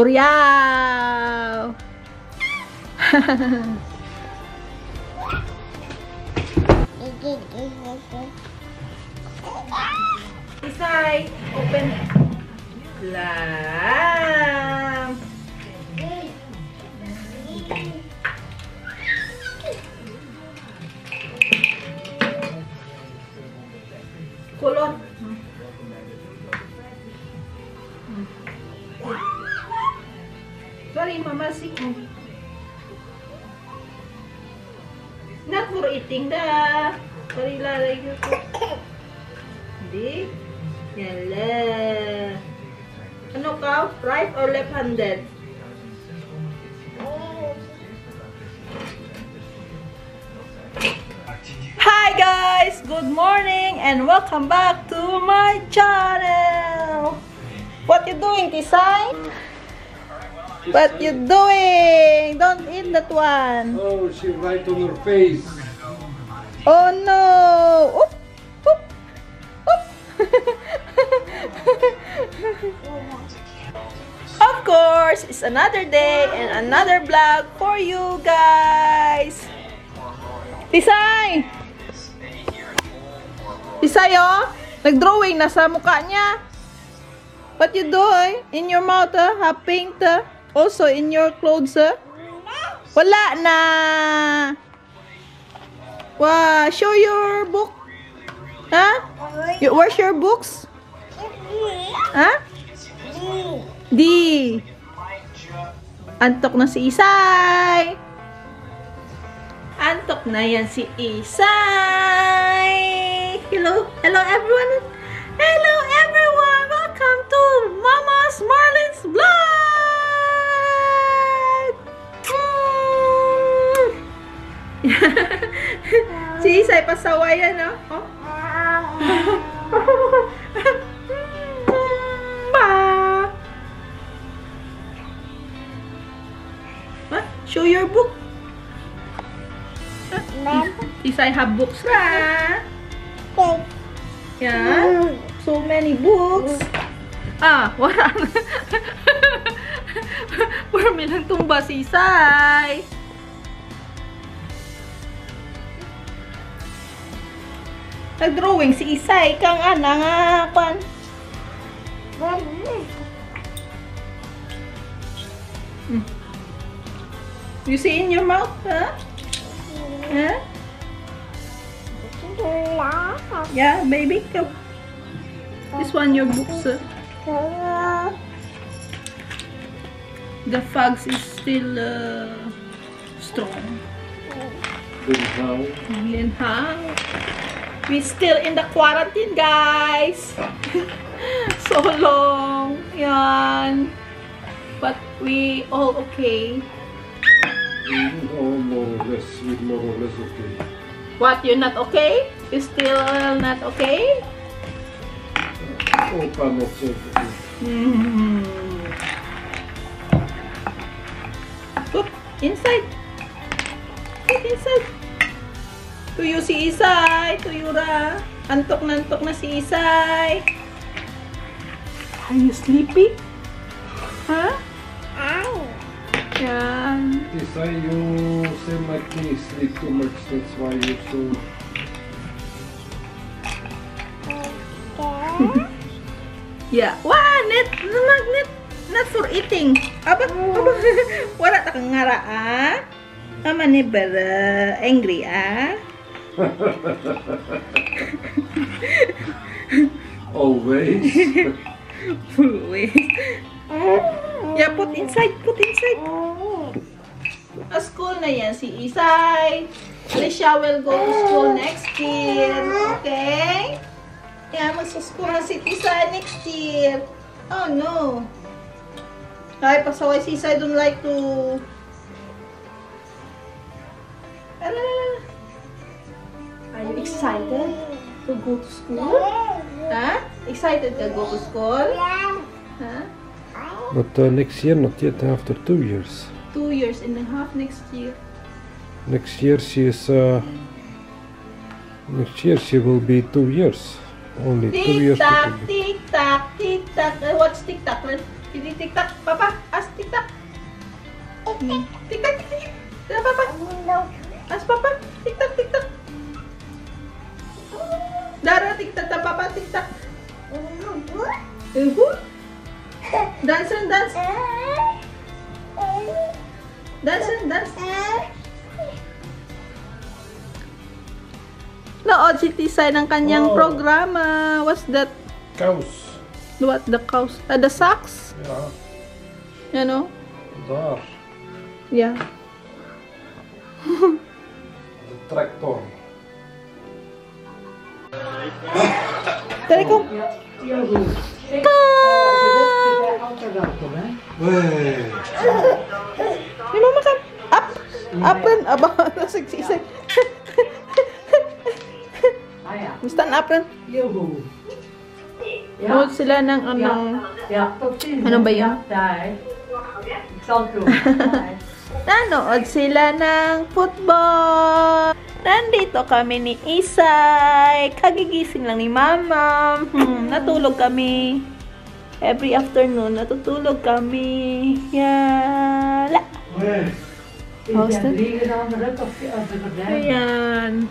Kuryau. Isai, open. Lah. Good morning and welcome back to my channel! What you doing, Tisay? What you doing? Don't eat that one. Oh, she right on her face. Oh no! Oop! Oop! Oop! of course, it's another day and another vlog for you guys. Tisay! Tisay oh! Nag-drawing na sa mukha niya. What you doing? In your mouth ah? Have paint ah? Also in your clothes ah? Wala na! Wow, show your book. Huh? You, where's your books? Huh? D. Antok na si Isay. Antok na yan si Isay. Hello, hello everyone. Hello everyone. Welcome to Mama's Marlin's Vlog. Mm. si Isay pasawayan, no? Oh. Ba. What? Show your book. Isay have books ra. Yeah. So many books. Ah, wala na. Marami lang tumba si Isay. Nag-drawing si Isay kang ana nga. Hmm. You see in your mouth, huh? Huh? Yeah, baby, come. This one your books. uh, The fogs is still uh, strong. Then how? We still in the quarantine, guys. so long. Yan. But we all okay. More or less, with more or less okay. What, you're not okay? You still not okay? Not so okay. Hmm. Oop, inside. Oop, inside. Tuyo si Isay. Tuyo ra. Antok na antok na si Isay. Are you sleepy? Huh? Yan. This I you seem like me sleep too much, that's why you so... Yeah. Wow, net, magnet. Not for eating. Aba, aba. Wala ta kang ngara, ah. Tama ni bara. Angry, ah. Always. Always. Yeah, put inside. Put inside. A school na yan si Isay. Alicia will go to school next year. Okay? Yeah, magsa-school na si Isay next year. Oh, no. Ay, pasaway si Isay don't like to... Ala, Are you excited to go to school? Ha? Excited to go to school? Ha? But uh, next year, not yet, after two years. Two years and a half next year. Next year she is. Uh, next year she will be two years. Only tick two years. Tack, tick tack, tick uh, tack. I watch tick tack. Did tick tack? Papa, ask tick tack. Oh, me. Tick tack, tick tack. Uh, Papa. No. Ask Papa. Tick tack, tick tack. Dara, tick tack, Papa, tick tack. Uh -huh. Dance and dance. Dance and dance. Nood si Tisay ng kanyang Oh. programa. What's that? Cows. What? The cows? Uh, the socks? Ja, You know? daar. Yeah. De tractor. Tara, kom. Hey. Hey, mama, come. Up. Up rin. Aba, nasigsisig. Stand up rin. Nood sila ng ano. Ano ba yun? Nanood sila ng football. Nandito kami ni Isay. Kagigising lang ni Mama. Hmm, natulog kami. Every afternoon, natutulog kami. Yala. How's that? Ayan.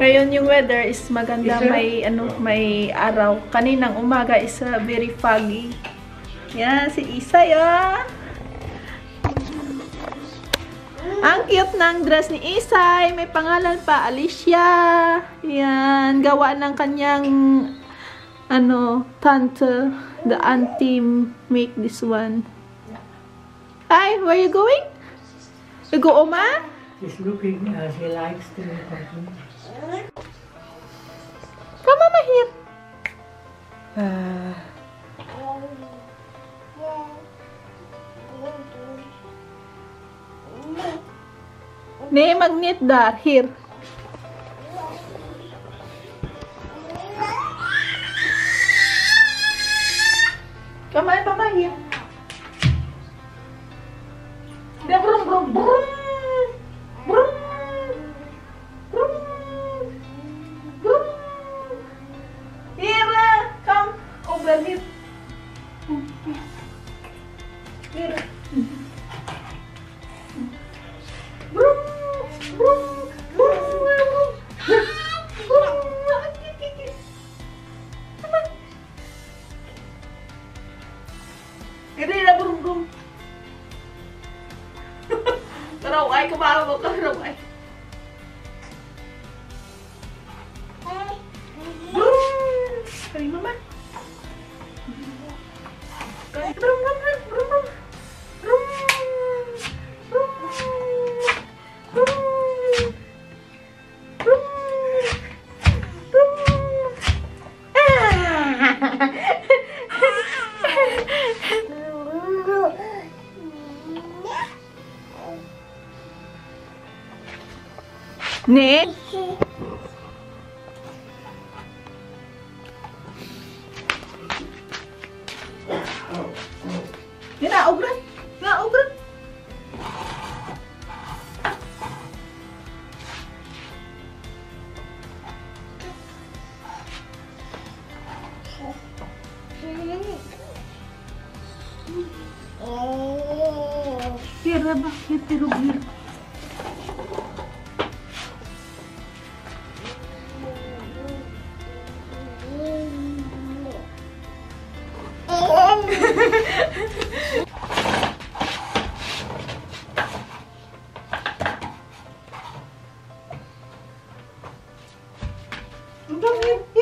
Ngayon yung weather is maganda. May ano, may araw. Kaninang umaga is uh, very foggy. Yan, si Isay ah. Ang cute ng dress ni Isay. May pangalan pa, Alicia. Yan, gawa ng kanyang ano, tante. The auntie make this one. Hi, where you going? You go, Oma? She's looking, uh, she likes to look at me. Come over here. Ah. Ne, magnet dar. Here. Tua mãe é pra Maria. Deu brum, brum, brum. mi mamá. Nee. Kali brum Não, não.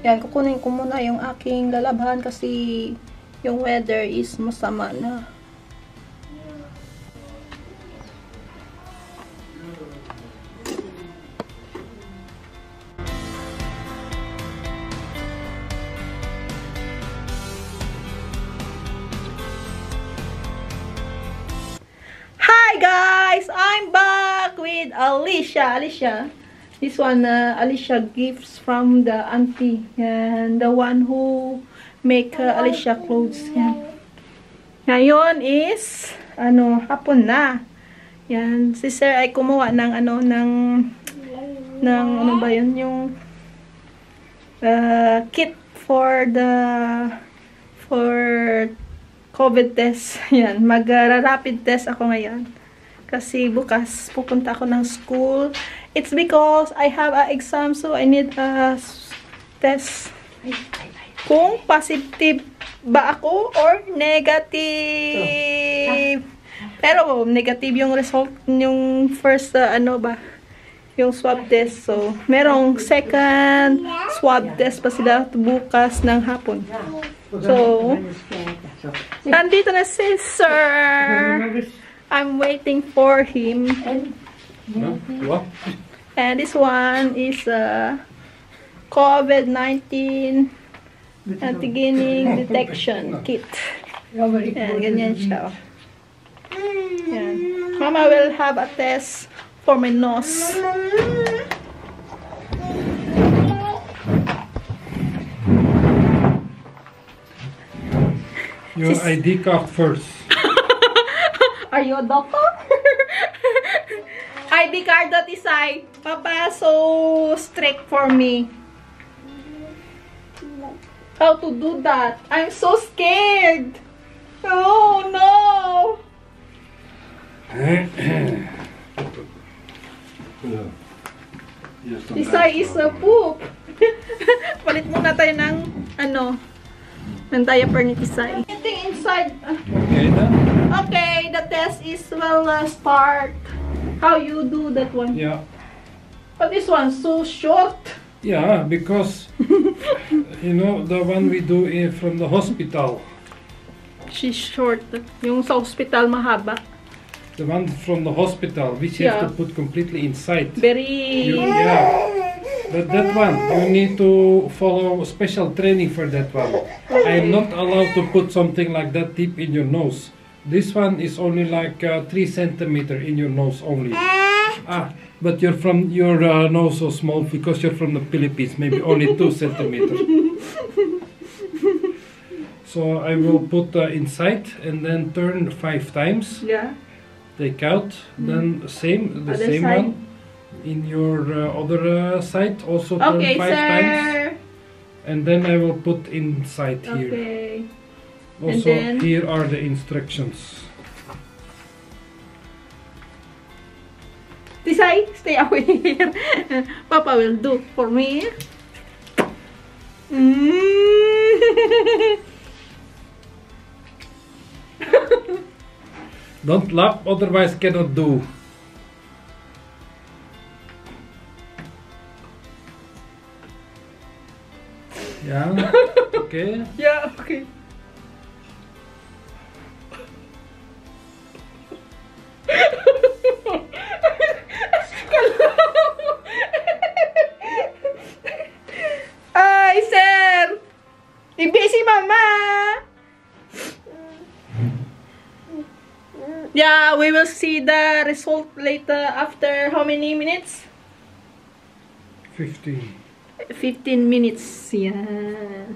Yan, kukunin ko muna yung aking lalabhan kasi yung weather is masama na. Hi guys! I'm back with Alicia. Alicia, This one, uh, Alicia gifts from the auntie. And the one who make uh, Alicia clothes. Yan. Ngayon is, ano, hapon na. Yan. Si Sir ay kumuha ng, ano, ng, ng, ano ba yun, yung uh, kit for the, for COVID test. Yan. Mag-rapid test ako ngayon. Kasi bukas pupunta ako ng school. It's because I have a exam so I need a test. Kung positive ba ako or negative. Pero negative yung result yung first uh, ano ba yung swab test. So, merong second swab test pa sila bukas ng hapon. So, nandito na si Sir. I'm waiting for him. Huh? What? And this one is uh, COVID-19 antigen detection kit. Yan, ganyan siya. Yan. Mama will have a test for my nose. Your ID card first. Are you a doctor? ID card that is I. Papa, so strict for me. How to do that? I'm so scared. Oh no! Isay is a poop. Palit muna tayo ng ano, ng diaper ni Isay. Anything inside. Okay, the test is well uh, start. How you do that one? Yeah. But this one so short. Yeah, because you know the one we do in, from the hospital. She's short. Yung sa hospital mahaba. The one from the hospital, which you have to put completely inside. Very You, yeah. But that one, you need to follow special training for that one. I am not allowed to put something like that deep in your nose. This one is only like uh, three centimeter in your nose only. Ah, but you're from your uh, nose so small because you're from the Philippines, maybe only two centimeter. So I will put uh, inside and then turn five times. yeah. Take out, then same the Other same side. one in your uh, other uh, side also turn Okay, five times sir. and then I will put inside here. Also then- here are the instructions. Tisay, stay away here. Papa will do for me. Mm. Don't laugh, otherwise cannot do. Yeah. Okay. yeah, okay. Yeah, we will see the result later after how many minutes? 15. 15 minutes. Yeah.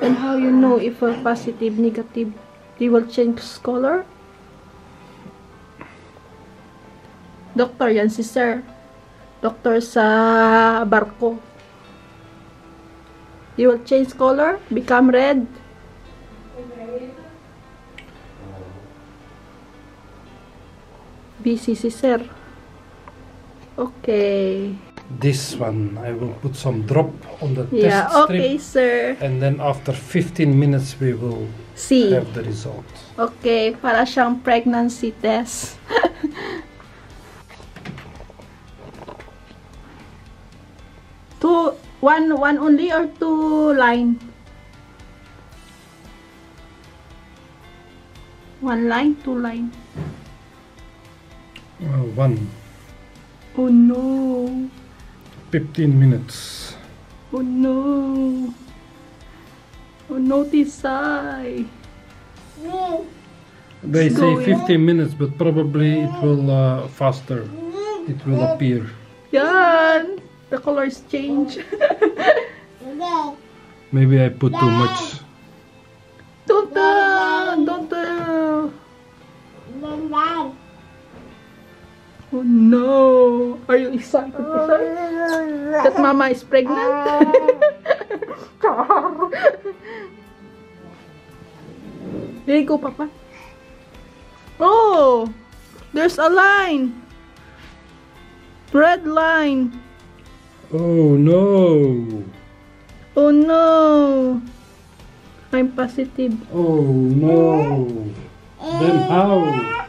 And how you know if a positive, negative, they will change color? Doctor yan si sir. Doctor sa barko. You will change color, become red. Busy si sir. Okay. This one I will put some drop on the Yeah, test strip okay, sir. and then after 15 minutes we will See. have the result. Okay, para siyang pregnancy test. two, one, one only or two line? One line, two line. Uh, one. Oh no. 15 minutes. Oh no. Oh no, Tisay. No. They It's say going. 15 minutes, but probably it will uh, faster. It will appear. Yan. The colors change. Maybe I put too much. don't uh, don't uh, Oh no! Are you excited? That mama is pregnant? there you go, Papa. Oh! There's a line! Red line! Oh no! Oh no! I'm positive. Oh no! Then how?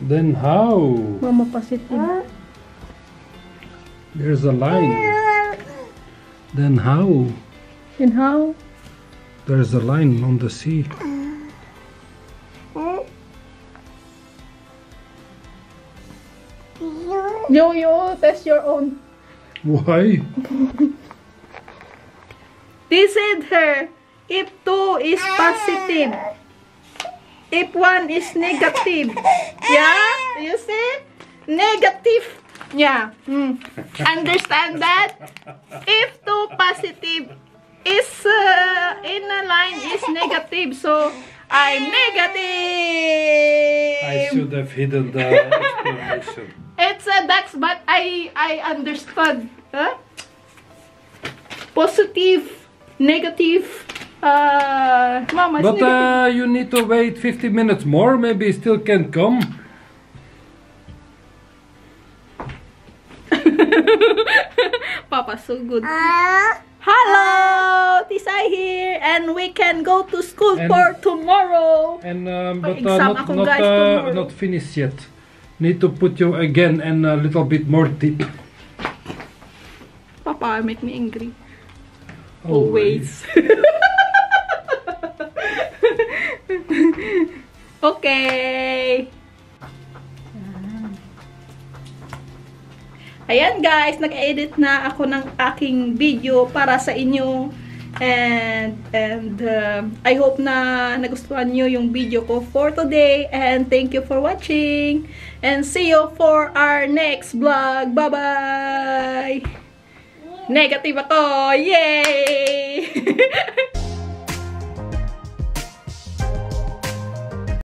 Then how? Mama positive. There's a line. Then how? And how? There's a line on the sea. Yo, yo, that's your own. Why? This is her. If 2 is positive. If 1 is negative. Yeah? You see? Negative. Yeah. Hmm. Understand that? If 2 positive is uh, in a line is negative. So, I'm negative. I should have hidden the explanation. It's a that's but I I understood. Huh? Positive, negative. Uh, mama, But uh, you need to wait 50 minutes more. Maybe it still can't come. Papa, so good. Hello, Tisay here, and we can go to school And- for tomorrow. And um, but uh, not not uh, tomorrow. not finished yet. Need to put you again and a little bit more deep. Papa, make me angry. Oh, Always. okay. Ayan guys, nag-edit na ako ng aking video para sa inyo. And and uh, I hope na nagustuhan nyo yung video ko for today. And thank you for watching. And see you for our next vlog. Bye-bye! Negative ako! Yay!